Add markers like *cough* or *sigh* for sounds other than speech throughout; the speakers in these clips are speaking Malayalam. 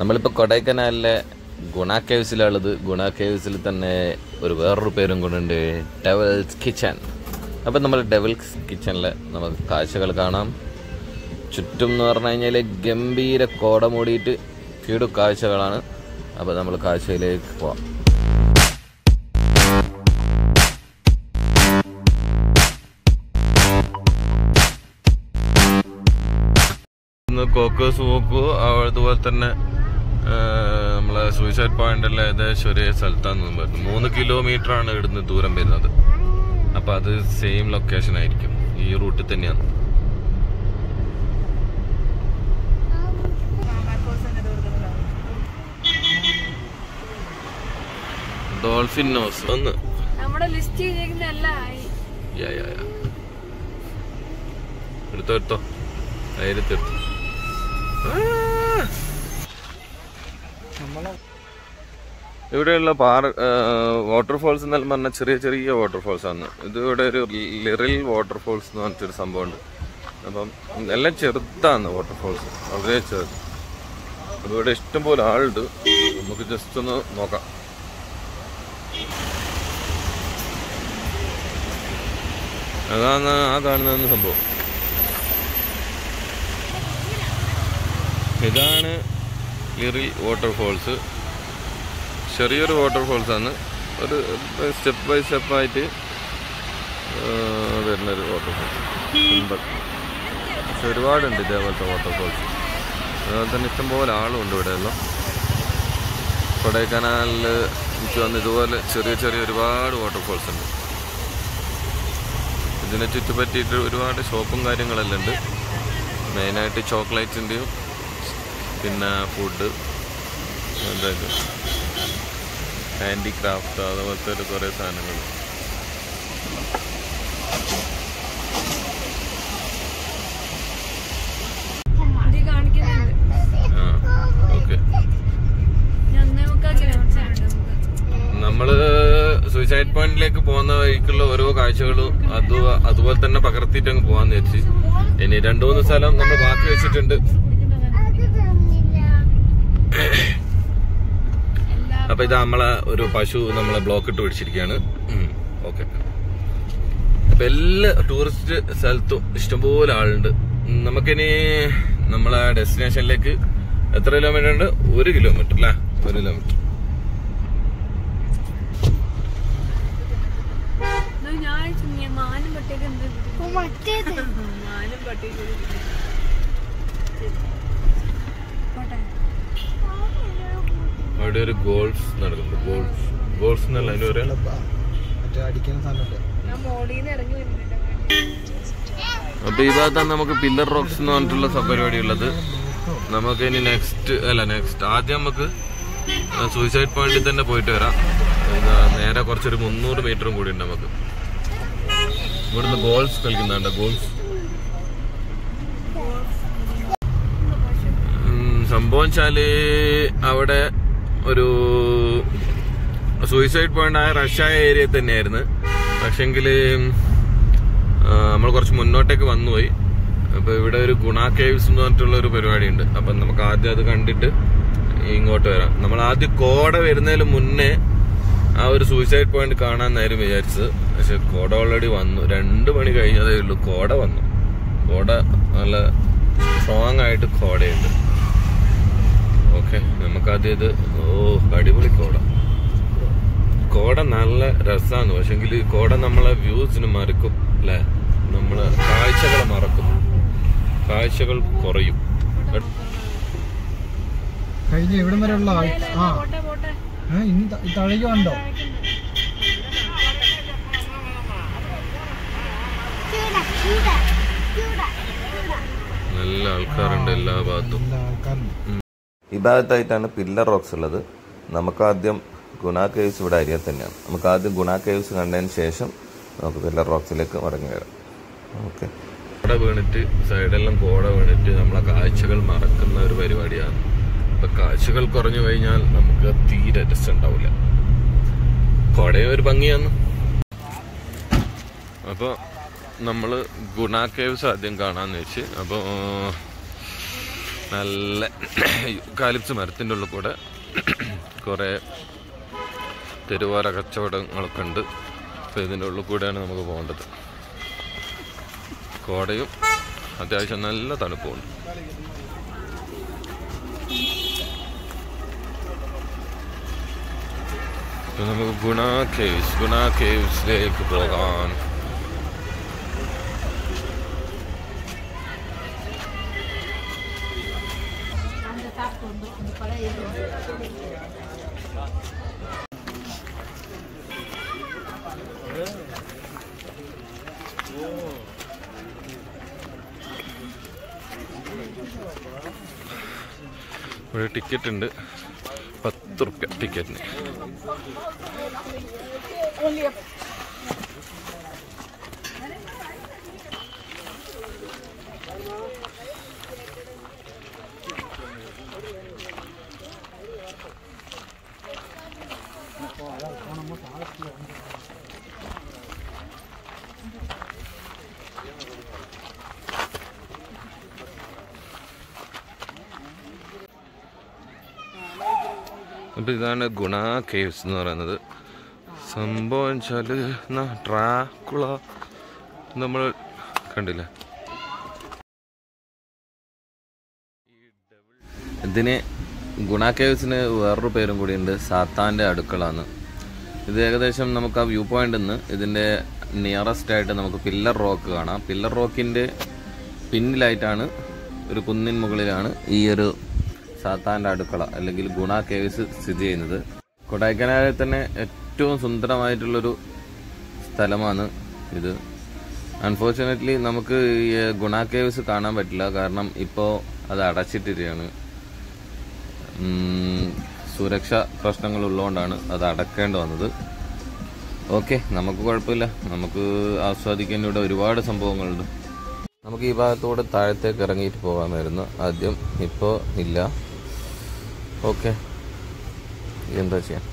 നമ്മളിപ്പോൾ കൊടൈക്കനാലിലെ ഗുണ കേവ്സിലുള്ളത് ഗുണ കേവ്സിൽ തന്നെ ഒരു വേറൊരു പേരും കൊണ്ടുണ്ട് ഡെവൽസ് കിച്ചൺ അപ്പം നമ്മൾ ഡെവൽസ് കിച്ചണിൽ നമുക്ക് കാഴ്ചകൾ കാണാം. ചുറ്റും എന്ന് പറഞ്ഞു കഴിഞ്ഞാൽ ഗംഭീര കോട മൂടിയിട്ട് കീടു കാഴ്ചകളാണ്. അപ്പോൾ നമ്മൾ കാഴ്ചയിലേക്ക് പോവാം. കോക്കോസ് വോക്ക് അതുപോലെ തന്നെ നമ്മളെ സൂയിസൈഡ് പോയിന്റ് എല്ലാം ഏകദേശം ഒരേ സ്ഥലത്താന്ന് പറഞ്ഞു മൂന്ന് കിലോമീറ്റർ ആണ് ഇവിടുന്ന് ദൂരം വരുന്നത്. അപ്പൊ അത് സെയിം ലൊക്കേഷൻ ആയിരിക്കും. ഈ റൂട്ടിൽ തന്നെയാണ്. ഡോൾഫിൻ നോസ് ഒന്ന്. നമ്മുടെ ലിസ്റ്റ് എടുത്തോ എടുത്തോ. ധൈര്യത്തെടുത്തു ഇവിടെയുള്ള പാറ വാട്ടർഫോൾസ് എന്നാൽ പറഞ്ഞാൽ ചെറിയ ചെറിയ വാട്ടർഫോൾസ് ആണ്. ഇത് ഇവിടെ ഒരു ലിറിൽ വാട്ടർഫോൾസ് എന്ന് പറഞ്ഞിട്ടൊരു സംഭവമുണ്ട്. അപ്പം എല്ലാം ചെറുതാണ് വാട്ടർഫോൾസ് വളരെ ചെറുത്. അപ്പം ഇവിടെ ഇഷ്ടംപോലെ ആളുണ്ട്. നമുക്ക് ജസ്റ്റ് ഒന്ന് നോക്കാം. അതാണ് ആ കാണുന്ന സംഭവം. ഇതാണ് ലിറിൽ വാട്ടർഫോൾസ് ചെറിയൊരു വാട്ടർഫോൾസാണ് ഒരു സ്റ്റെപ്പ് ബൈ സ്റ്റെപ്പായിട്ട് വരുന്നൊരു വാട്ടർഫോൾസ് പക്ഷെ ഒരുപാടുണ്ട് ഇതേപോലത്തെ വാട്ടർഫോൾസ് അതുപോലെ തന്നെ ഇഷ്ടംപോലെ ആളുണ്ട് ഇവിടെ എല്ലാം. കൊടൈക്കനാലിൽ എനിക്ക് വന്ന് ഇതുപോലെ ചെറിയ ചെറിയ ഒരുപാട് വാട്ടർഫോൾസ് ഉണ്ട്. ഇതിനെ ചുറ്റുപറ്റിയിട്ട് ഒരുപാട് ഷോപ്പും കാര്യങ്ങളെല്ലാം ഉണ്ട്. മെയിനായിട്ട് ചോക്ലേറ്റ്സിന്റെയും പിന്നെ ഫുഡ് എന്തൊക്കെ? ഹാൻഡിക്രാഫ്റ്റ് അതുപോലത്തെ ഒരു കുറേ സാധനങ്ങൾ. നമ്മൾ സൂയിസൈഡ് പോയിന്റിലേക്ക് പോകുന്ന വഴിക്കുള്ള ഓരോ കാഴ്ചകളും അത് അതുപോലെ തന്നെ പകർത്തിയിട്ട് അങ്ങ് പോവാന്ന് വെച്ച് ഇനി രണ്ടു മൂന്ന് സ്ഥലം നമ്മൾ ബാക്കി വെച്ചിട്ടുണ്ട്. അപ്പൊ ഇത് നമ്മളെ ഒരു പശു നമ്മളെ ബ്ലോക്ക് ഇട്ട് പിടിച്ചിരിക്കുകയാണ്. ഓക്കെ അപ്പൊ എല്ലാ ടൂറിസ്റ്റ് സ്ഥലത്തും ഇഷ്ടംപോലെ ആളുണ്ട്. നമുക്കിനി നമ്മളെ ഡെസ്റ്റിനേഷനിലേക്ക് എത്ര കിലോമീറ്റർ ഉണ്ട്? ഒരു കിലോമീറ്റർ അല്ലേ? ഒരു കിലോമീറ്റർ ഞായറാഴ്ച മാനും പട്ടിയൊക്കെ മാനും പട്ടിയൊക്കെ ഒരു ഇത്. പോട്ടെ അവിടെ ഒരു ഗോൾഫ് നടക്കുന്നുണ്ട്. ഗോൾഫ്. ഗോൾഫ് എന്നല്ല അതിന് പറയാം അപ്പൊ ഈ ഭാഗത്താണ് നമുക്ക് പില്ലർ റോക്സ് എന്ന് പറഞ്ഞിട്ടുള്ള സപരിപാടി പരിപാടി ഉള്ളത് നമുക്ക് ഇനി നെക്സ്റ്റ് അല്ല നെക്സ്റ്റ് ആദ്യം നമുക്ക് സൂയിസൈഡ് പോയിന്റിൽ തന്നെ പോയിട്ട് വരാം. നേരെ കുറച്ചൊരു മുന്നൂറ് മീറ്ററും കൂടി ഉണ്ട് നമുക്ക്. ഇവിടുന്ന് ഗോൾസ് കളിക്കുന്നുണ്ട് ഗോൾസ് ഉം, സംഭവം വെച്ചാൽ അവിടെ ഒരു സൂയിസൈഡ് പോയിന്റ് ആയ റഷ്യ ഏരിയ തന്നെയായിരുന്നു. പക്ഷെങ്കിൽ നമ്മൾ കുറച്ച് മുന്നോട്ടേക്ക് വന്നുപോയി. അപ്പൊ ഇവിടെ ഒരു ഗുണ കേവ്സ് എന്ന് പറഞ്ഞിട്ടുള്ള ഒരു പരിപാടി ഉണ്ട് അപ്പൊ നമുക്ക് ആദ്യം അത് കണ്ടിട്ട് ഇങ്ങോട്ട് വരാം. നമ്മൾ ആദ്യം കോട വരുന്നതിന് മുന്നേ ആ ഒരു സൂയിസൈഡ് പോയിന്റ് കാണാന്നായിരുന്നു വിചാരിച്ചത്. പക്ഷെ കോട ഓൾറെഡി വന്നു. രണ്ട് മണി കഴിഞ്ഞതേ ഉള്ളൂ കോട വന്നു. കോട നല്ല സ്ട്രോങ് ആയിട്ട് കോടയുണ്ട്. ഓക്കെ നമുക്കാദ്യം ഇത് ഓ അടിപൊളി കോട. കോട നല്ല രസമാണ് പക്ഷെങ്കിൽ കോട നമ്മളെ വ്യൂസിന് മറക്കും അല്ലെ? നമ്മളെ കാഴ്ചകളെ മറക്കും. കാഴ്ചകൾ കുറയും. കഴിഞ്ഞ ഇവിടം വരെയുള്ള ഉള്ള ആ. ഇനി ത- ഈ തഴകി ഉണ്ടോ ചൂട ചൂട ചൂട നല്ല ആൾക്കാരുണ്ട് എല്ലാ ഭാഗത്തും. ഈ ഭാഗത്തായിട്ടാണ് പില്ലർ റോക്സ് ഉള്ളത്. നമുക്ക് ആദ്യം ഗുണ കേവ്സ് ഇവിടെ അരിയ തന്നെയാണ്. നമുക്ക് ആദ്യം ഗുണ കേവ്സ് കണ്ടതിന് ശേഷം നമുക്ക് പില്ലർ റോക്സിലേക്ക് മടങ്ങി വരാം. ഓക്കെ. കോട വീണിട്ട് സൈഡെല്ലാം കോട വീണിട്ട് നമ്മളെ കാഴ്ചകൾ മറക്കുന്ന ഒരു പരിപാടിയാണ്. അപ്പൊ കാഴ്ചകൾ കുറഞ്ഞു കഴിഞ്ഞാൽ നമുക്ക് തീരെ രസം ഉണ്ടാവില്ല. കോടയെ ഒരു ഭംഗിയാണ്. അപ്പോൾ നമ്മൾ ഗുണ കേവ്സ് ആദ്യം കാണാന്ന് വെച്ച് അപ്പോൾ നല്ല *clears throat* കാലിപ്സ് മരത്തിന്റെ ഉള്ളിൽ കൂടെ *clears throat* കുറേ തെരുവാര കച്ചവടങ്ങളൊക്കെ ഉണ്ട്. അപ്പോൾ ഇതിന്റെ ഉള്ളിൽ കൂടെയാണ് നമുക്ക് പോകേണ്ടത്. കോടയും അത്യാവശ്യം നല്ല തണുപ്പുമുണ്ട്. നമുക്ക് ഗുണ കേവ്സ് ഗുണ കേവ്സിലേക്ക് പോകാം ഒരു ടിക്കറ്റ് ഉണ്ട് പത്ത് റുപ്യ ടിക്കറ്റിന് അപ്പം ഇതാണ് ഗുണ കേവ്സ് എന്ന് പറയുന്നത്. സംഭവം വെച്ചാൽ ട്രാക്കുള നമ്മൾ കണ്ടില്ല? ഇതിന് ഗുണ കേവ്സിന് വേറൊരു പേരും കൂടിയുണ്ട് സാത്താന്റെ അടുക്കള എന്ന് ഇത് ഏകദേശം നമുക്ക് ആ വ്യൂ പോയിന്റിൽ നിന്ന് ഇതിന്റെ നിയറസ്റ്റ് ആയിട്ട് നമുക്ക് പില്ലർ റോക്ക് കാണാം. പില്ലർ റോക്കിന്റെ പിന്നിലായിട്ടാണ് ഒരു കുന്നിൻ മുകളിലാണ് ഈ ഒരു സാത്താന്റെ അടുക്കള അല്ലെങ്കിൽ ഗുണ കേവ്സ് സ്ഥിതി ചെയ്യുന്നത് കൊടൈക്കനാലിൽ തന്നെ ഏറ്റവും സുന്ദരമായിട്ടുള്ളൊരു സ്ഥലമാണ് ഇത്. അൺഫോർച്ചുനേറ്റ്ലി നമുക്ക് ഈ ഗുണ കേവ്സ് കാണാൻ പറ്റില്ല. കാരണം ഇപ്പോൾ അത് അടച്ചിട്ടിരിക്കുകയാണ് സുരക്ഷ സുരക്ഷാ പ്രശ്നങ്ങൾ ഉള്ളതുകൊണ്ടാണ് അത് അടക്കേണ്ടി വന്നത്. ഓക്കെ നമുക്ക് കുഴപ്പമില്ല. നമുക്ക് ആസ്വാദിക്കാൻ ഇവിടെ ഒരുപാട് സംഭവങ്ങളുണ്ട്. നമുക്ക് ഈ ഭാഗത്തൂടെ താഴത്തേക്ക് ഇറങ്ങിയിട്ട് പോകാമായിരുന്നു. ആദ്യം ഇപ്പോൾ ഇല്ല. ഓക്കെ എന്താ ചെയ്യാം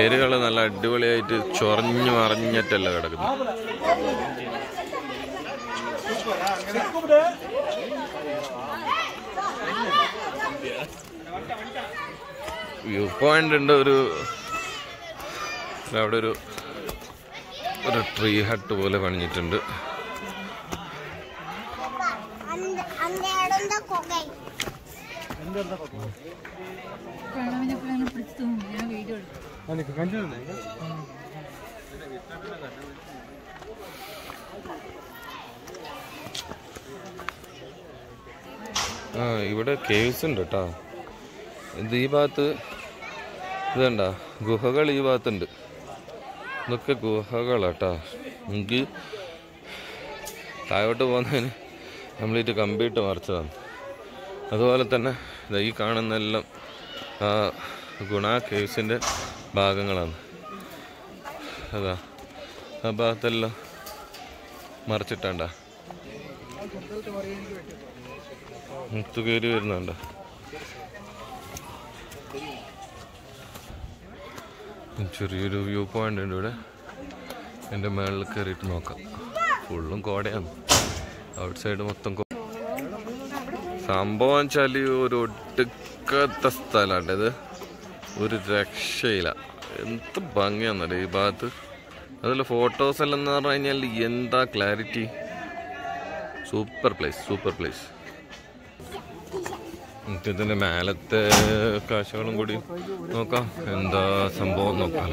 വേരുകൾ നല്ല അടിപൊളിയായിട്ട് ചൊറഞ്ഞു മറിഞ്ഞിട്ടല്ല കിടക്കുന്നു വ്യൂ പോയിന്റ് ഉണ്ട് ഒരു അവിടെ ഒരു ഒരു ട്രീ ഹട്ട് പോലെ പണിഞ്ഞിട്ടുണ്ട്. എന്താ ನನಗೆ ಗಂಜಿಲ್ಲ ಈಗ ആ ഇവിടെ കേവ്സ് ഉണ്ട് കേട്ടോ ഇത് ഈ ഭാഗത്ത് ഇത് ഗുഹകൾ ഈ ഭാഗത്തുണ്ട്. ഇതൊക്കെ ഗുഹകളാട്ടോ എനിക്ക് താഴോട്ട് പോകുന്നതിന് കംപ്ലീറ്റ് കമ്പ്യൂട്ട് മറിച്ചതാണ്. അതുപോലെ തന്നെ ഈ കാണുന്ന എല്ലാം ഗുണ കേവ്സിന്റെ ഭാഗങ്ങളാണ്. അതാ. ആ ഭാഗത്തെല്ലാം മറിച്ചിട്ടാണ്ട. മുത്തു കയറി വരുന്നുണ്ട്. ചെറിയൊരു വ്യൂ പോയിന്റ് ഉണ്ട് ഇവിടെ. എന്റെ മേളിൽ കയറിയിട്ട് നോക്കാം. ഫുള്ളും കോടയാണ്. ഔട്ട് സൈഡ് മൊത്തം സംഭവം വെച്ചാൽ ഒരു ഒടുക്കത്ത സ്ഥലമാണ് ഇത്. ഒരു രക്ഷയില്ല. എന്ത് ഭംഗിയാന്നല്ലേ ഈ ഭാഗത്ത്. അതിൽ ഫോട്ടോസ് എല്ലാം എന്ന് പറഞ്ഞു കഴിഞ്ഞാൽ എന്താ clarity super place super place ഇതിന്റെ മേലത്തെ കാഴ്ചകളും കൂടി നോക്കാം. എന്താ സംഭവം നോക്കാം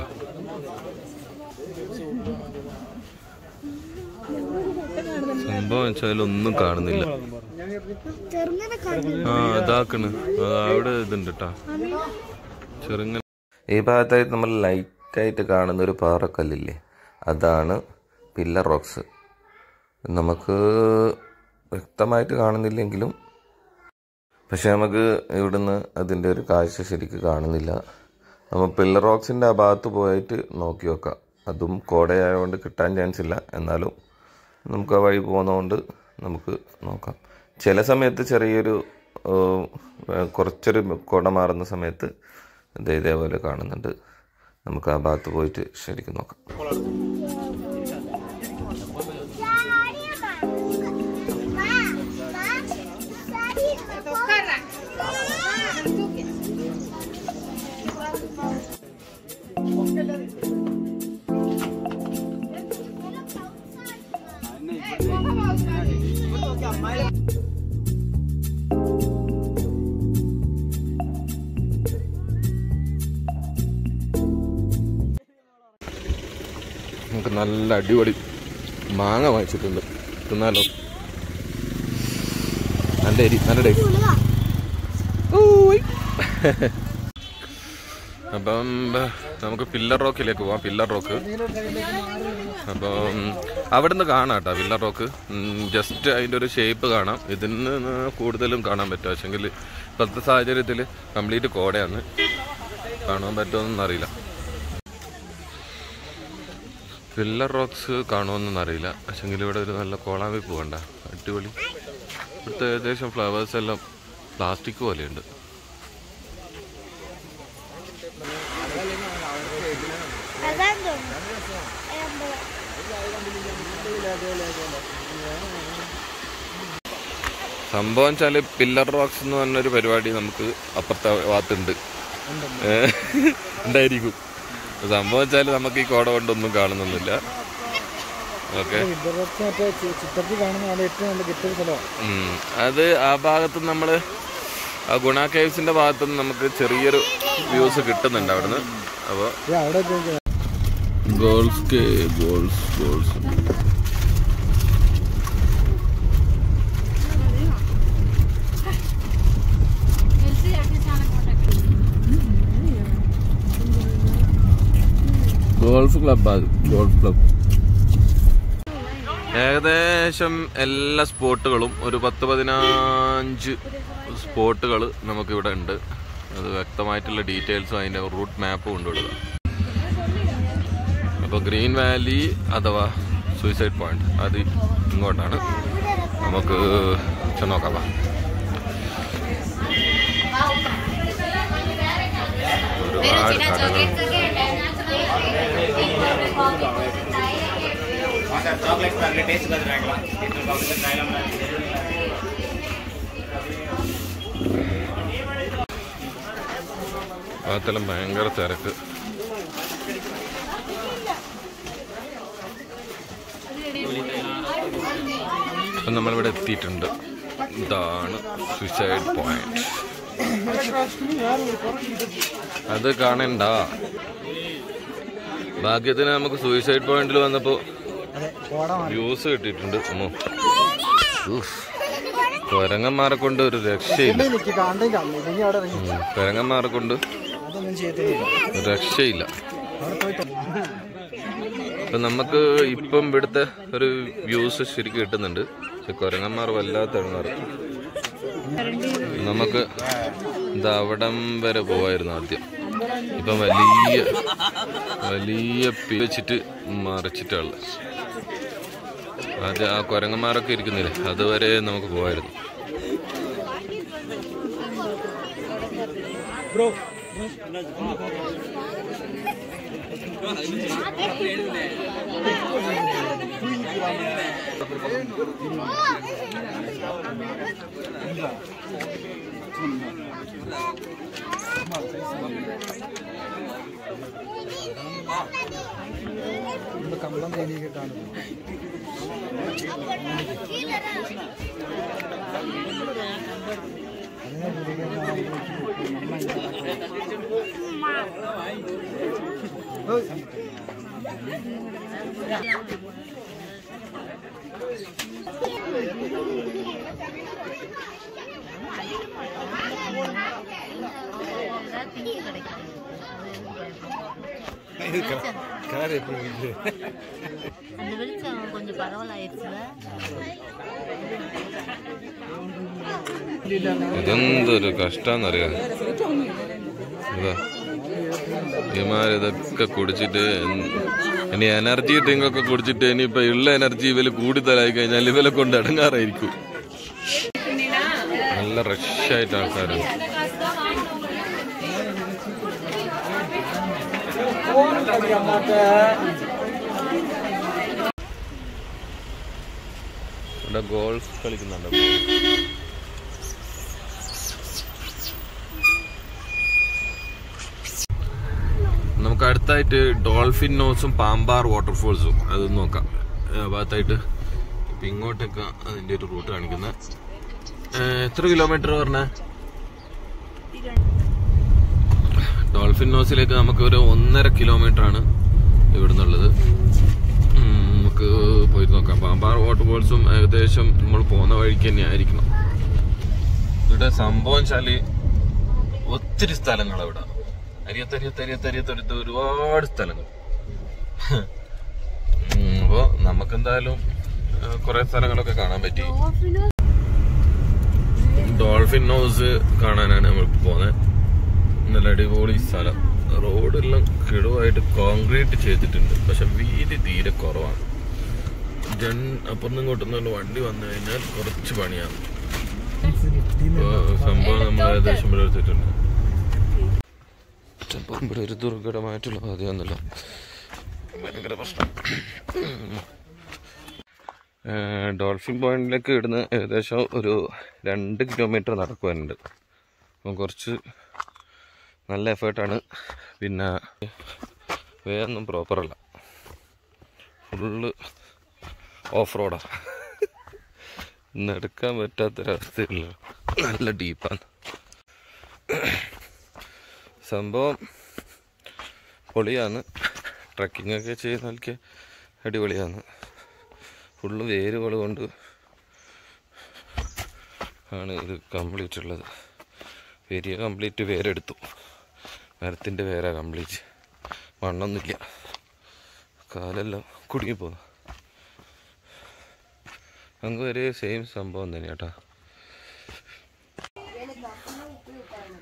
സംഭവം വെച്ചാൽ ഒന്നും കാണുന്നില്ല. ആ ഇതാക്കണ്. അവിടെ ഇതുണ്ട് കേട്ടാ ഈ ഭാഗത്തായിട്ട് നമ്മൾ ലൈറ്റായിട്ട് കാണുന്ന ഒരു പാറക്കല്ലില്ലേ? അതാണ് പില്ലർ റോക്സ്. നമുക്ക് വ്യക്തമായിട്ട് കാണുന്നില്ലെങ്കിലും പക്ഷെ നമുക്ക് ഇവിടുന്ന് അതിന്റെ ഒരു കാഴ്ച ശരിക്ക് കാണുന്നില്ല. നമ്മൾ പില്ലർ റോക്സിന്റെ ആ ഭാഗത്ത് പോയിട്ട് നോക്കി നോക്കാം. അതും കോടയായതുകൊണ്ട് കിട്ടാൻ ചാൻസ് ഇല്ല. എന്നാലും നമുക്ക് ആ വഴി പോകുന്നതുകൊണ്ട് നമുക്ക് നോക്കാം. ചില സമയത്ത് ചെറിയൊരു കുറച്ചൊരു കുട മാറുന്ന സമയത്ത് ഇതേപോലെ കാണുന്നുണ്ട്. നമുക്ക് ആ ഭാഗത്ത് പോയിട്ട് ശരിക്കും നോക്കാം. നമുക്ക് നല്ല അടിപൊളി മാങ്ങ വാങ്ങിച്ചിട്ടുണ്ട്. തിന്നാലോ? നല്ല എരി നല്ല ഡേ അപ്പം നമുക്ക് പില്ലർ റോക്കിലേക്ക് പോവാം പില്ലർ റോക്ക്. അപ്പം അവിടുന്ന് കാണാം കേട്ടോ പില്ലർ റോക്ക്. ജസ്റ്റ് അതിന്റെ ഒരു ഷേപ്പ് കാണാം. ഇതിന് കൂടുതലും കാണാൻ പറ്റും. പക്ഷെങ്കിൽ ഇപ്പോഴത്തെ സാഹചര്യത്തിൽ കംപ്ലീറ്റ് കോടയാണ്. കാണാൻ പറ്റുമെന്നൊന്നും അറിയില്ല പില്ലർ റോക്സ് കാണുമെന്നൊന്നും അറിയില്ല പക്ഷെങ്കിൽ ഇവിടെ ഒരു നല്ല കോളാമ്പി പോകണ്ട. അടിപൊളി. ഇവിടുത്തെ ഏകദേശം ഫ്ലവേഴ്സ് എല്ലാം പ്ലാസ്റ്റിക് പോലെയുണ്ട്. സംഭവം വെച്ചാൽ പില്ലർ റോക്സ് എന്ന് പറഞ്ഞൊരു പരിപാടി നമുക്ക് അപ്പുറത്തെ ഭാഗത്തുണ്ട്. *laughs* ഉണ്ടായിരിക്കും. സംഭവം വെച്ചാൽ നമുക്ക് ഈ കോട കൊണ്ടൊന്നും കാണുന്നൊന്നുമില്ല. ഓക്കെ. അത് ആ ഭാഗത്ത് നമ്മൾ ആ ഗുണ കേവ്സിന്റെ ഭാഗത്ത് നിന്ന് നമുക്ക് ചെറിയൊരു വ്യൂസ് കിട്ടുന്നുണ്ട് അവിടുന്ന്. അപ്പോൾ ഗോൾസ് കേ ഗോൾസ് ഗോൾസ് ഗോൾഫ് ക്ലബ്ബാണ് ഗോൾഫ് ക്ലബ് ഏകദേശം എല്ലാ സ്പോട്ടുകളും ഒരു പത്ത് പതിനഞ്ച് സ്പോട്ടുകൾ നമുക്കിവിടെ ഉണ്ട്. അത് വ്യക്തമായിട്ടുള്ള ഡീറ്റെയിൽസും അതിന്റെ റൂട്ട് മാപ്പും ഉണ്ട് ഇവിടെ. അപ്പോൾ ഗ്രീൻ വാലി അഥവാ സൂയിസൈഡ് പോയിന്റ് അത് ഇങ്ങോട്ടാണ്. നമുക്ക് നോക്കാം. ഒരുപാട് കടകൾ சார் சாக்லேட் பாருங்க டேஸ்ட் பார்த்துறாங்களா டேஸ்ட் பார்த்து ட்ரைலாம் ഭാഗത്തെല്ലാം ഭയങ്കര തിരക്ക്. അപ്പം നമ്മളിവിടെ എത്തിയിട്ടുണ്ട്. ഇതാണ് സുസൈഡ് പോയിന്റ് അത് കാണണ്ട. ഭാഗ്യത്തിന് നമുക്ക് സൂയിസൈഡ് പോയിന്റിൽ വന്നപ്പോ വ്യൂസ് കിട്ടിയിട്ടുണ്ട്. അമ്മോ കുരങ്ങന്മാരെ കൊണ്ട് ഒരു രക്ഷയില്ല. കൊരങ്ങന്മാരെ കൊണ്ട് രക്ഷയില്ല. അപ്പൊ നമുക്ക് ഇപ്പം ഇവിടുത്തെ ഒരു വ്യൂസ് ശരിക്കും കിട്ടുന്നുണ്ട്. പക്ഷെ കുരങ്ങന്മാർ വല്ലാത്ത ഇടങ്ങാറ് നമുക്ക് ഇത് അവിടം വരെ പോവായിരുന്നു ആദ്യം. ഇപ്പം വലിയ വലിയ പി വെച്ചിട്ട് മറിച്ചിട്ടുള്ള അത് ആ കുരങ്ങന്മാരൊക്കെ ഇരിക്കുന്നില്ലേ? അതുവരെ നമുക്ക് இந்த கம்பளம் தேடி கேட்டாங்க கிடைக்கும் இது கலர் எப்படி இருக்குது? அந்த வெளிச்சம் கொஞ்சம் பரவலாயிருச்சுல? ഇതെന്തൊരു കഷ്ടാന്നറിയാതെ ഇതാ ഇമാരിതൊക്കെ കുടിച്ചിട്ട് ഇനി എനർജി ഡ്രിങ്കൊക്കെ കുടിച്ചിട്ട് ഇനിയിപ്പോ ഉള്ള എനർജി ഇവൽ കൂടുതലായി കഴിഞ്ഞാൽ ഇവലെ കൊണ്ട് അടങ്ങാറായിരിക്കും. നല്ല റഷ് ആയിട്ട് ആൾക്കാരുണ്ട് ഇവിടെ ഗോൾഫ് കളിക്കുന്നുണ്ട്. നമുക്ക് അടുത്തായിട്ട് ഡോൾഫിൻ നോസും പാമ്പാർ വാട്ടർഫോൾസും അത് നോക്കാം. ഭാഗത്തായിട്ട് ഇപ്പൊ ഇങ്ങോട്ടൊക്കെ അതിന്റെ ഒരു റൂട്ട് കാണിക്കുന്നത് എത്ര കിലോമീറ്റർ പറഞ്ഞ? ഡോൾഫിൻ നോസിലേക്ക് നമുക്ക് ഒരു ഒന്നര കിലോമീറ്റർ ആണ് ഇവിടുന്നുള്ളത്. നിന്നുള്ളത് നമുക്ക് പോയി നോക്കാം. പാമ്പാർ വാട്ടർഫോൾസും ഏകദേശം നമ്മൾ പോകുന്ന വഴിക്ക് തന്നെ ആയിരിക്കണം. ഇവിടെ സംഭവം വെച്ചാൽ ഒത്തിരി സ്ഥലങ്ങൾ ഇവിടെ. അരിയത്ത് അരിയത്ത് അരിയത്ത് അരിയത്ത് അടുത്ത് ഒരുപാട് സ്ഥലങ്ങൾ. അപ്പോൾ അപ്പൊ നമുക്ക് എന്തായാലും കുറെ സ്ഥലങ്ങളൊക്കെ കാണാൻ പറ്റി. ഡോൾഫിൻ ഹൗസ് കാണാനാണ് നമ്മൾ പോകുന്നത് നല്ല അടിപൊളി സ്ഥലം. റോഡെല്ലാം കിടുവായിട്ട് കോൺക്രീറ്റ് ചെയ്തിട്ടുണ്ട്. പക്ഷെ വീതി തീരെ കുറവാണ്. ജൻ അപ്പുറത്തും ഇങ്ങോട്ടും വണ്ടി വന്നു കഴിഞ്ഞാൽ കുറച്ച് പണിയാണ്. സംഭവം നമ്മൾ ഏകദേശം ഇവിടെ എടുത്തിട്ടുണ്ട്. ഇവിടെ ഒരു ദുർഘടമായിട്ടുള്ള പാതയൊന്നുമില്ല ഭയങ്കര പ്രശ്നം. ഡോൾഫിൻ പോയിന്റിലേക്ക് ഇടുന്ന ഏകദേശം ഒരു രണ്ട് കിലോമീറ്റർ നടക്കുവാനുണ്ട്. അപ്പം കുറച്ച് നല്ല എഫേർട്ടാണ് പിന്നെ വേറൊന്നും പ്രോപ്പറല്ല ഫുള്ള് ഓഫ് റോഡാണ് നടക്കാൻ പറ്റാത്തൊരവസ്ഥയുള്ള നല്ല ഡീപ്പാണ് സംഭവം പൊളിയാണ്. ട്രക്കിംഗ് ഒക്കെ ചെയ്യുന്നവർക്ക് അടിപൊളിയാണ്. ഫുള്ള് വേരുകൾ കൊണ്ട് ആണ് ഇത് കംപ്ലീറ്റ് ഉള്ളത്. വേരിയ കംപ്ലീറ്റ് വേരെടുത്തു. മരത്തിന്റെ വേറെ കംപ്ലീറ്റ് മണ്ണൊന്നുമില്ല. കാലെല്ലാം കുടുങ്ങിപ്പോന്നു. അങ്ങ് വരെ സെയിം സംഭവം തന്നെ കേട്ടാ.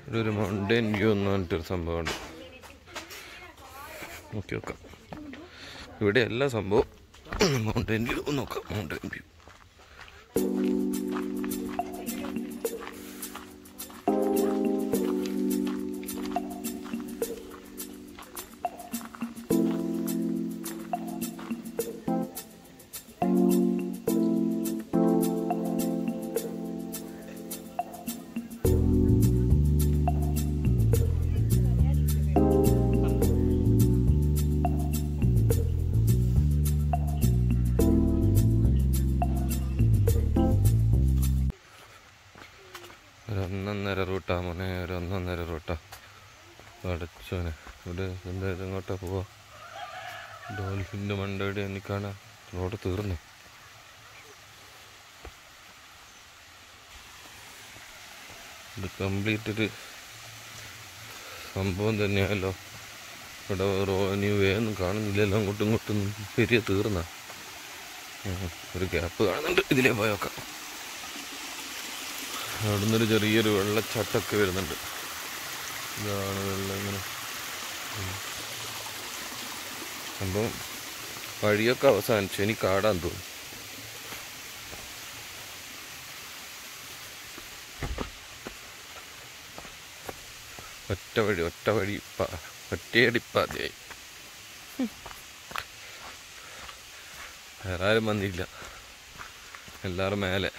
ഒരു മൗണ്ടൻ വ്യൂ എന്ന് പറഞ്ഞിട്ടൊരു സംഭവമുണ്ട്. നോക്കി നോക്കാം. ഇവിടെ എല്ലാ സംഭവം മൗണ്ടൻ വ്യൂ നോക്കാം മൗണ്ടൻ വ്യൂ കംപ്ലീറ്റ് ഒരു സംഭവം തന്നെയാണല്ലോ ഇവിടെ റോനി വേന്നും കാണുന്നില്ല? കാണുന്നില്ലല്ലോ അങ്ങോട്ടും ഇങ്ങോട്ടും പെരിയ തീർന്ന. ഒരു ഗ്യാപ്പ് കാണുന്നുണ്ട്. ഇതിലേ പോയോക്കാം അവിടെ ഒരു ചെറിയൊരു വെള്ളച്ചാട്ടമൊക്കെ വരുന്നുണ്ട്. ഇതാണ് വെള്ളം ഇങ്ങനെ. സംഭവം വഴിയൊക്കെ അവസാനിച്ചു. ഇനി കാടാൻ തോന്നുന്നു. ഒറ്റ വഴി ഒറ്റ വഴി ഒറ്റയടിപ്പാതയായി വേറെ ആരും വന്നില്ല. എല്ലാവരും മേലെ.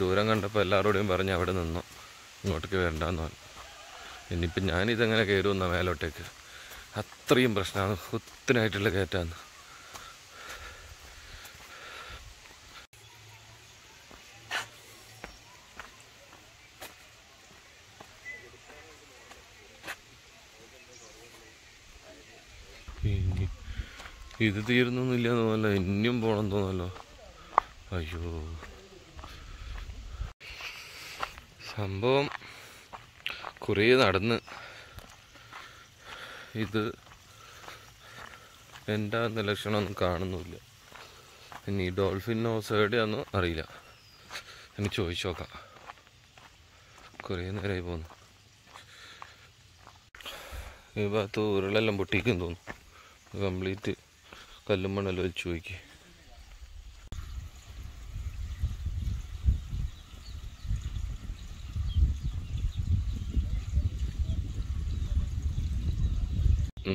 ദൂരം കണ്ടപ്പോൾ എല്ലാവരോടും പറഞ്ഞ് അവിടെ നിന്നോ. ഇങ്ങോട്ടേക്ക് വരണ്ടെന്ന് പറഞ്ഞു. ഇനിയിപ്പം ഞാനിതെങ്ങനെ കയറുമെന്നാണ് മേലോട്ടേക്ക്. അത്രയും പ്രശ്നമാണ് കുത്തനായിട്ടുള്ള കയറ്റാന്ന് ഇനി ഇത് തീരുന്നൊന്നുമില്ല തോന്നല്ലോ. ഇനിയും പോകണം തോന്നല്ലോ. അയ്യോ. സംഭവം കുറേ നടന്ന്. ഇത് എന്താന്ന് ലക്ഷണമൊന്നും കാണുന്നില്ല ഇനി ഡോൾഫിൻ ഹോസ് എവിടെയാണെന്ന് അറിയില്ല. എനിക്ക് ചോദിച്ചു നോക്കാം. കുറേ നേരമായി പോന്നു. ഈ ഭാഗത്ത് ഉരുളെല്ലാം പൊട്ടിക്കും തോന്നുന്നു. കംപ്ലീറ്റ് കല്ലും മണ്ണെല്ലാം വെച്ച് നോക്കി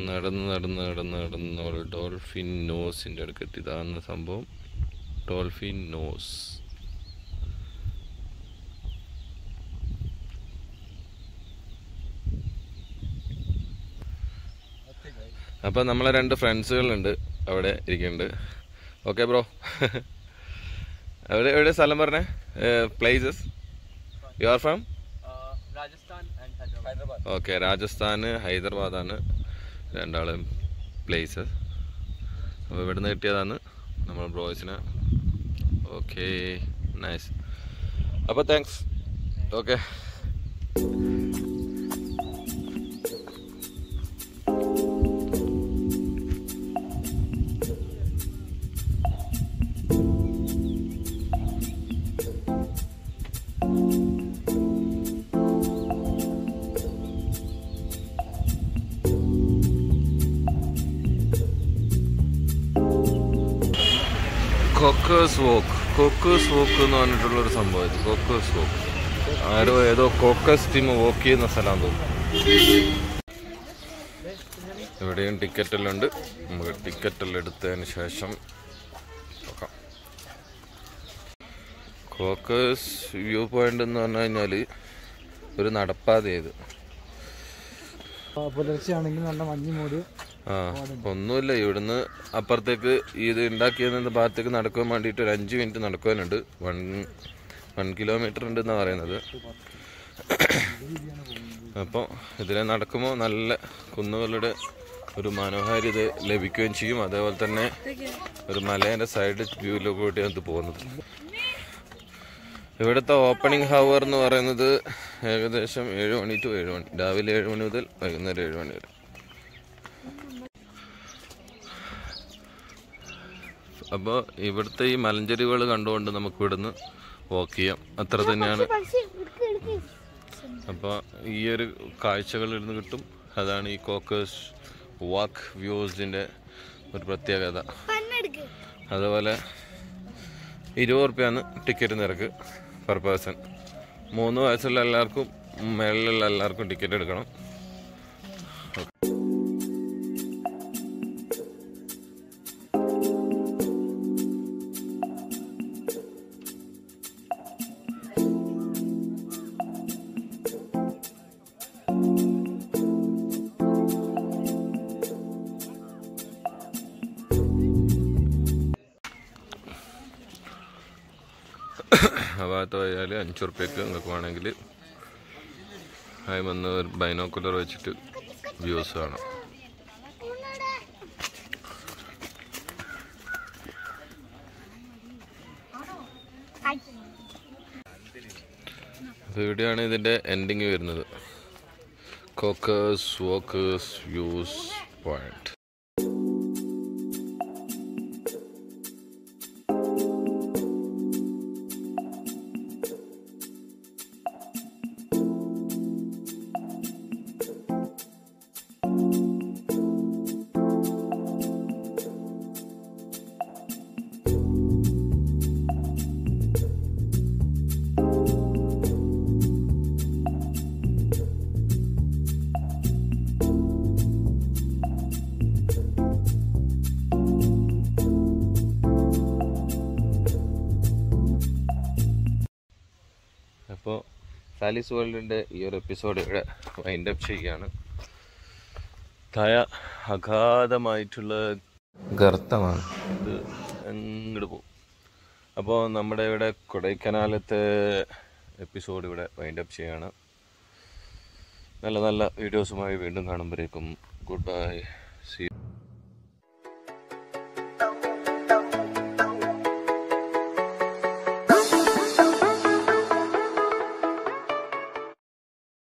നടന്ന് നടന്ന് നടന്ന് നടന്ന് നമ്മൾ ഡോൾഫിൻ നോസിന്റെ അടുക്കെത്തി. ഇതാണ് സംഭവം. Dolphin nose. അപ്പം നമ്മളെ രണ്ട് ഫ്രണ്ട്സുകളുണ്ട്. അവിടെ ഇരിക്കുന്നുണ്ട്. ഓക്കെ ബ്രോ അവിടെ എവിടെ സ്ഥലം പറഞ്ഞേ? Places you are from okay Rajasthan ഹൈദരാബാദാണ് രണ്ടാളും പ്ലേസസ് അപ്പോൾ ഇവിടുന്ന് കിട്ടിയതാണ് നമ്മൾ ബ്രോയ്സിന് ഓക്കെ നൈസ് അപ്പോൾ thanks okay Coaker's Walk Coaker's Walk എന്ന് പറഞ്ഞിട്ടുള്ള ഒരു സംഭവം ഇത് കൊക്കേഴ്സ് വോക്ക് ആരോ ഏതോ കോക്കസ് ടീം വോക്ക് ചെയ്യുന്ന സ്ഥലം തോന്നുന്നു. ഇവിടെയും ടിക്കറ്റ് എല്ലാം ഉണ്ട്. നമുക്ക് ടിക്കറ്റ് എല്ലാം എടുത്തതിന് ശേഷം നോക്കാം. കോക്കേഴ്സ് വ്യൂ പോയിന്റ് എന്ന് പറഞ്ഞു കഴിഞ്ഞാൽ ഒരു നടപ്പാതയത് പുലർച്ചെയാണെങ്കിൽ നല്ല മഞ്ഞ് മൂടി ആ ഒന്നുമില്ല. ഇവിടുന്ന് അപ്പുറത്തേക്ക് ഇത് ഉണ്ടാക്കിയതിന്റെ ഭാഗത്തേക്ക് നടക്കാൻ വേണ്ടിയിട്ട് ഒരു അഞ്ച് മിനിറ്റ് നടക്കാനുണ്ട് വൺ വൺ കിലോമീറ്റർ ഉണ്ട് എന്നാണ് പറയുന്നത്. അപ്പോൾ ഇതിനെ നടക്കുമ്പോൾ നല്ല കുന്നുകളുടെ ഒരു മനോഹാരിത ലഭിക്കുകയും ചെയ്യും. അതേപോലെ തന്നെ ഒരു മലേന്റെ സൈഡ് വ്യൂവിലൊക്കെ കൂട്ടിയാണ് ഇത് പോകുന്നത്. ഇവിടുത്തെ ഓപ്പണിംഗ് ഹവർ എന്ന് പറയുന്നത് ഏകദേശം ഏഴ് മണി ടു ഏഴ് മണി രാവിലെ ഏഴ് മണി മുതൽ വൈകുന്നേരം ഏഴ് മണി വരെ. അപ്പോൾ ഇവിടുത്തെ ഈ മലഞ്ചെരിവുകൾ കണ്ടുകൊണ്ട് നമുക്ക് ഇവിടുന്ന് വാക്ക് ചെയ്യാം. അത്ര തന്നെയാണ്. അപ്പോൾ ഈ ഒരു കാഴ്ചകൾ ഇരുന്ന് കിട്ടും. അതാണ് ഈ കോക്കേഴ്സ് വാക്ക് വ്യൂസിന്റെ ഒരു പ്രത്യേകത. അതുപോലെ ഇരുപത് റുപ്യാണ് ടിക്കറ്റ് നിരക്ക് പെർ പേഴ്സൺ മൂന്ന് വയസ്സുള്ള എല്ലാവർക്കും മേളിലുള്ള എല്ലാവർക്കും ടിക്കറ്റ് എടുക്കണം. ആ അഞ്ച് റുപ്യക്ക് നിങ്ങൾക്ക് വേണമെങ്കിൽ ആയി വന്ന് ഒരു ബൈനോക്കുലർ വെച്ചിട്ട് വ്യൂസ് കാണാം. ഇവിടെയാണ് ഇതിന്റെ എൻഡിങ് വരുന്നത്. കോക്കേഴ്സ് വോക്കേഴ്സ് വ്യൂസ് പോയിന്റ് സാലിസ് വേൾഡിന്റെ ഈ ഒരു എപ്പിസോഡ് ഇവിടെ വൈൻഡ് അപ്പ് ചെയ്യുകയാണ്. തയ അഗാധമായിട്ടുള്ള ഗർത്തമാണ്. ഇത് അങ്ങോട്ട് പോകും. അപ്പോൾ നമ്മുടെ ഇവിടെ കൊടൈക്കനാലത്തെ എപ്പിസോഡ് ഇവിടെ വൈൻഡ് അപ്പ് ചെയ്യുകയാണ്. നല്ല നല്ല വീഡിയോസുമായി വീണ്ടും കാണുമ്പോഴേക്കും ഗുഡ് ബൈ